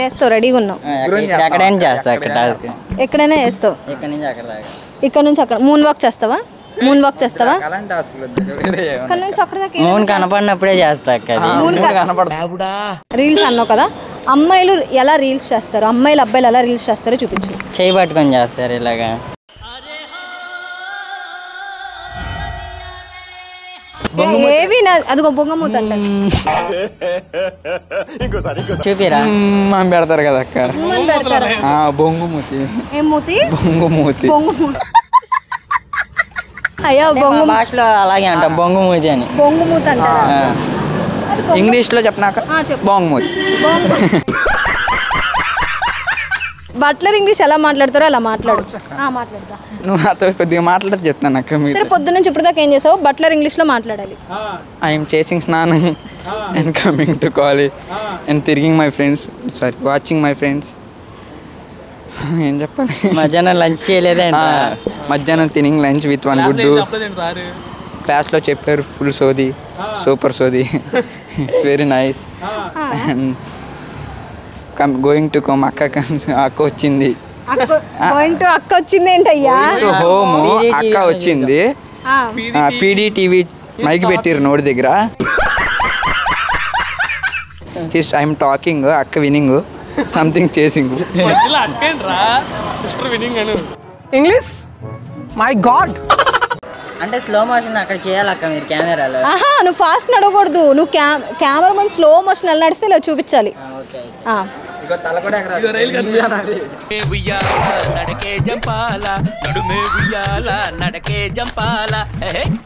చేస్తావు? రెడీగా ఉన్నావు? ఎక్కడైనా చేస్తా అక్కడ టాస్క్ ఎక్కడైనా చేస్తావు? ఇక్కడ నుంచి అక్కడ దాకా. ఇక్కడ నుంచి అక్కడ మూన్ వాక్ చేస్తావా? మూన్ వాక్ చేస్తావా. ఇక్కడ నుంచి అక్కడ దాకా మూన్ కనపడినప్పుడే చేస్తా రీల్స్ అన్నావు కదా? అమ్మాయిలు ఎలా రీల్స్ చేస్తారు? అమ్మాయిలు అబ్బాయిలు ఎలా రీల్స్ చేస్తారో చూపించు. చేయి పట్టుకొని చేస్తారు ఇలాగా. ఏవి నా- అదిగో బొంగమూత చూపిరా? మ్మ్ అని పెడతారు కదా అక్క. ఉమ్మని పెడతారు? ఆ, బొంగు మూతి. ఏం మూతి? బొంగు మూతి. బొంగు మూతి. అయ్యో బొంగు భాషలో అలాగే అంటాం. బొంగు మూతి అని. బొంగు మూత అంటారా? ఆ. అది బొంగు- ఇంగ్లీష్లో చెప్పినాక ఆ, చెప్పు. బొంగు మూతి. బొంగు బట్లర్ ఇంగ్లీష్ ఎలా మాట్లాడతారో అలా మాట్లాడు. ఆ, మాట్లాడతా. నువ్వు నాతో కొద్దిగా మాట్లాడి చెప్తాను అక్క మీరు. సరే పొద్దున్న నుంచి ఇప్పుడు దాకా ఏం చేసావు? బట్లర్ ఇంగ్లీష్లో మాట్లాడాలి ఐఎమ్ చేసింగ్ స్నానం. And coming to college and తిరిగింగ్ my friends sorry watching my friends ఏం చెప్పాలి? మధ్యాహ్నం లంచ్ చేయలేదంట ఆ, మధ్యాహ్నం తినింగ్ లంచ్ విత్ వన్ గుడ్డు క్లాస్లో చెప్పారు ఫుల్ సోది. సూపర్ సోది. It's very nice and come going to come అక్క అక్క వచ్చింది. అక్క గోయింగ్ టు అక్క వచ్చింది ఏంటయ్యా హోమ్ అక్క వచ్చింది. ఆ, పీడీ టీవీ మైక్ పెట్టిరు నోటి దగ్గర. హిస్ ఐఎమ్ టాకింగ్ అక్క వినింగ్ సంథింగ్ చేసింగ్ సిస్టర్ వినింగ్ అను. అంటే స్లో మోషన్ అక్కడ చేయాలక్క మీరు కెమెరాలో? ఆహా నువ్వు ఫాస్ట్ నడవకూడదు. నువ్వు కెమెరా ముందు స్లో మోషన్ ఎలా నడిస్తే ఇలా చూపించాలి. నడకే జంపాల నడుమే ఉయ్యాల నడకే జంపాల